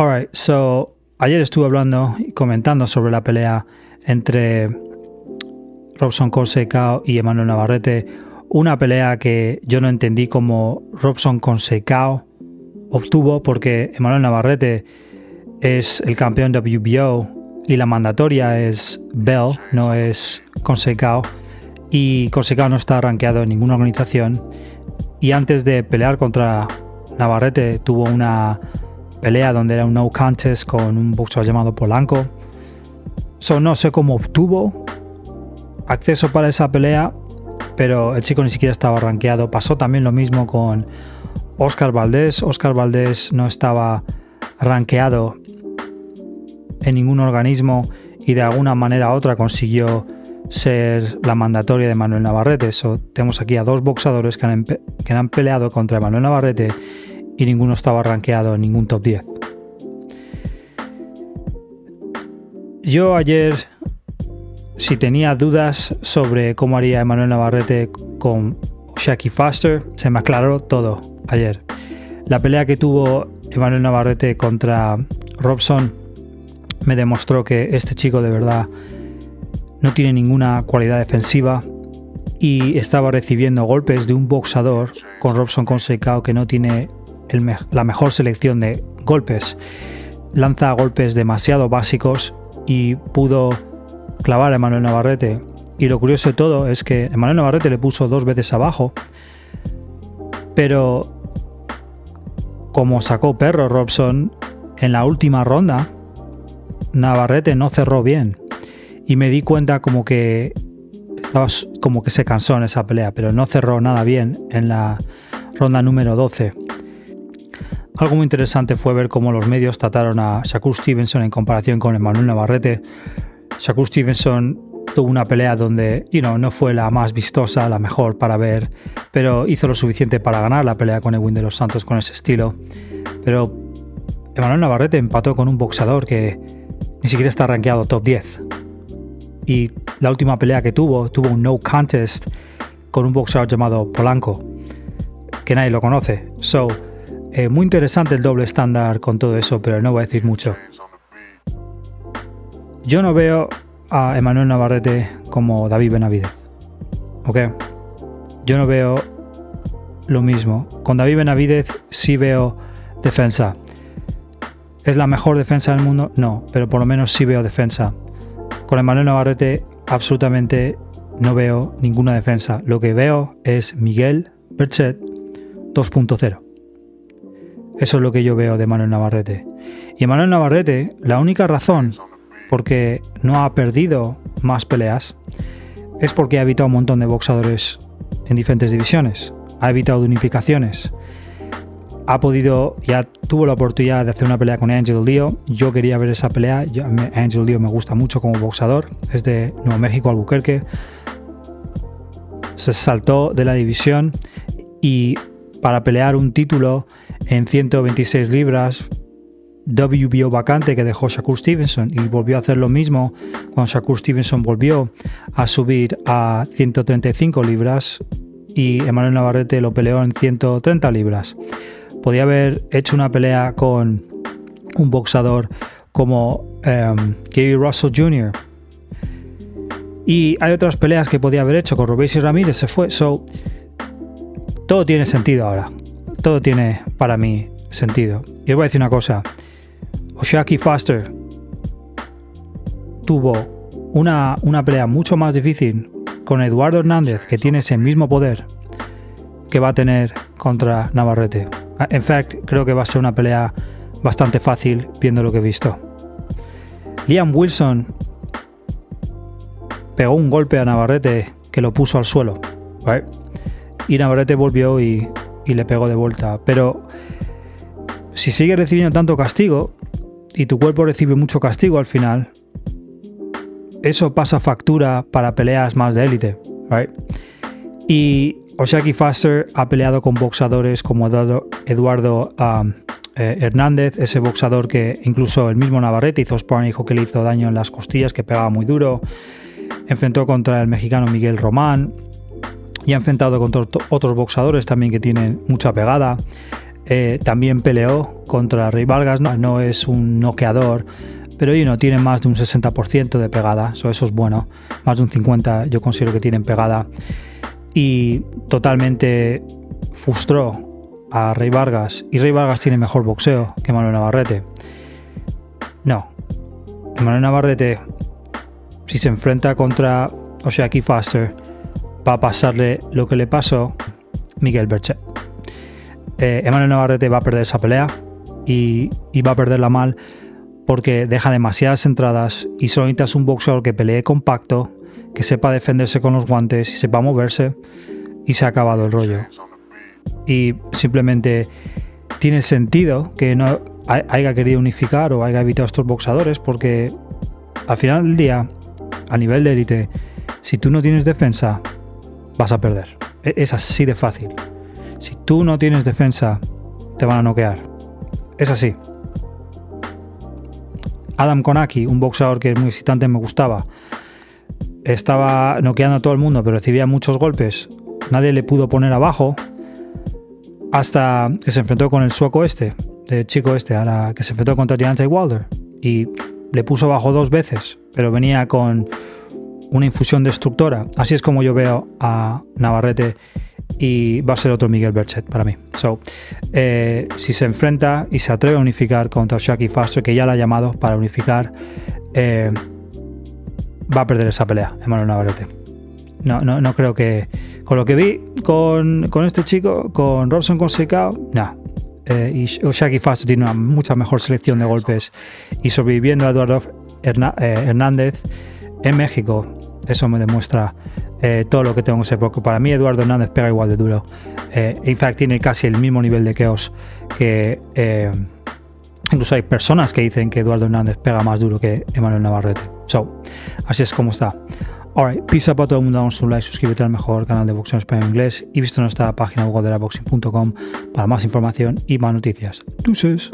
Alright, so ayer estuve hablando y comentando sobre la pelea entre Robson Consecao y Emanuel Navarrete. Una pelea que yo no entendí como Robson Consecao obtuvo porque Emanuel Navarrete es el campeón WBO y la mandatoria es Bell, no es Consecao. Y Consecao no está rankeado en ninguna organización. Y antes de pelear contra Navarrete tuvo una pelea donde era un no contest con un boxeador llamado Polanco. So, no sé cómo obtuvo acceso para esa pelea, pero el chico ni siquiera estaba rankeado. Pasó también lo mismo con Oscar Valdés. Oscar Valdés no estaba rankeado en ningún organismo y de alguna manera u otra consiguió ser la mandatoria de Manuel Navarrete. So, tenemos aquí a dos boxadores que han, que han peleado contra Manuel Navarrete y ninguno estaba rankeado en ningún top 10. Yo ayer, si tenía dudas sobre cómo haría Emanuel Navarrete con Shaki Faster, se me aclaró todo ayer. La pelea que tuvo Emanuel Navarrete contra Robson me demostró que este chico de verdad no tiene ninguna cualidad defensiva y estaba recibiendo golpes de un boxador con Robson Consecao que no tiene la mejor selección de golpes. Lanza golpes demasiado básicos y pudo clavar a Emanuel Navarrete. Y lo curioso de todo es que Emanuel Navarrete le puso dos veces abajo, pero como sacó perro Robson en la última ronda, Navarrete no cerró bien. Y me di cuenta como que estaba como que se cansó en esa pelea, pero no cerró nada bien en la ronda número 12. Algo muy interesante fue ver cómo los medios trataron a Shakur Stevenson en comparación con Emmanuel Navarrete. Shakur Stevenson tuvo una pelea donde no fue la más vistosa, la mejor para ver, pero hizo lo suficiente para ganar la pelea con Edwin de los Santos con ese estilo. Pero Emmanuel Navarrete empató con un boxeador que ni siquiera está rankeado top 10. Y la última pelea que tuvo, tuvo un no contest con un boxeador llamado Polanco, que nadie lo conoce. So, eh, muy interesante el doble estándar con todo eso, pero no voy a decir mucho. Yo no veo a Emanuel Navarrete como David Benavidez. ¿Ok? Yo no veo lo mismo. Con David Benavidez sí veo defensa. ¿Es la mejor defensa del mundo? No, pero por lo menos sí veo defensa. Con Emanuel Navarrete absolutamente no veo ninguna defensa. Lo que veo es Miguel Berchet 2.0. Eso es lo que yo veo de Manuel Navarrete. Y Manuel Navarrete, la única razón por que no ha perdido más peleas es porque ha evitado un montón de boxadores en diferentes divisiones. Ha evitado unificaciones. Ha podido, ya tuvo la oportunidad de hacer una pelea con Angel Dio. Yo quería ver esa pelea. Angel Dio me gusta mucho como boxador. Es de Nuevo México, Albuquerque. Se saltó de la división y para pelear un título en 126 libras, WBO vacante que dejó Shakur Stevenson y volvió a hacer lo mismo cuando Shakur Stevenson volvió a subir a 135 libras y Emmanuel Navarrete lo peleó en 130 libras. Podía haber hecho una pelea con un boxador como um, Gary Russell Jr. Y hay otras peleas que podía haber hecho con y Ramírez, se fue. Todo tiene sentido ahora todo tiene para mí sentido. Y os voy a decir una cosa. Oshaki Faster tuvo una, una pelea mucho más difícil con Eduardo Hernández, que tiene ese mismo poder que va a tener contra Navarrete. En fact, creo que va a ser una pelea bastante fácil viendo lo que he visto. Liam Wilson pegó un golpe a Navarrete que lo puso al suelo. Y Navarrete volvió y y le pegó de vuelta. Pero si sigue recibiendo tanto castigo y tu cuerpo recibe mucho castigo al final, eso pasa factura para peleas más de élite. Y Oshaki Faster ha peleado con boxadores como Eduardo, um, eh, Hernández, ese boxador que incluso el mismo Navarrete hizo sparring, dijo que le hizo daño en las costillas, que pegaba muy duro. Enfrentó contra el mexicano Miguel Román y ha enfrentado contra otros boxadores también que tienen mucha pegada. Eh, también peleó contra Rey Vargas, no, no es un noqueador, pero you know, tiene más de un 60% de pegada, eso es bueno, más de un 50% yo considero que tienen pegada. Y totalmente frustró a Rey Vargas, y Rey Vargas tiene mejor boxeo que Manuel Navarrete. No, Manuel Navarrete, si se enfrenta contra Oshiaki Faster, va a pasarle lo que le pasó Miguel Berchet. Eh, Emanuel Navarrete va a perder esa pelea y, va a perderla mal porque deja demasiadas entradas y solo necesitas un boxeador que pelee compacto, que sepa defenderse con los guantes y sepa moverse y se ha acabado el rollo. Y simplemente tiene sentido que no haya querido unificar o haya evitado estos boxadores porque al final del día, a nivel de élite, si tú no tienes defensa, vas a perder. E, es así de fácil. Si tú no tienes defensa, te van a noquear. Es así. Adam Konaki, un boxeador que es muy excitante, me gustaba. Estaba noqueando a todo el mundo, pero recibía muchos golpes. Nadie le pudo poner abajo hasta que se enfrentó con el sueco este, el chico este, a que se enfrentó contra Deontay Wilder. Y le puso abajo dos veces, pero venía con una infusión destructora. Así es como yo veo a Navarrete y va a ser otro Miguel Berchet para mí. So, eh, si se enfrenta y se atreve a unificar contra Shaki Faster, que ya la ha llamado para unificar, eh, va a perder esa pelea, Emmanuel Navarrete. No, no, no creo que. Con lo que vi con, este chico, con Robson con no. Eh, y Shaki Faster tiene una mucha mejor selección de golpes y sobreviviendo a Eduardo Hernández en México, eso me demuestra eh, todo lo que tengo que ser, porque para mí Eduardo Hernández pega igual de duro. Eh, in fact, tiene casi el mismo nivel de chaos que... Eh, incluso hay personas que dicen que Eduardo Hernández pega más duro que Emanuel Navarrete. So, así es como está. Alright, pizza para todo el mundo, un like, suscríbete al mejor canal de boxeo en español inglés y visita nuestra página web de la boxing.com para más información y más noticias. Deuces.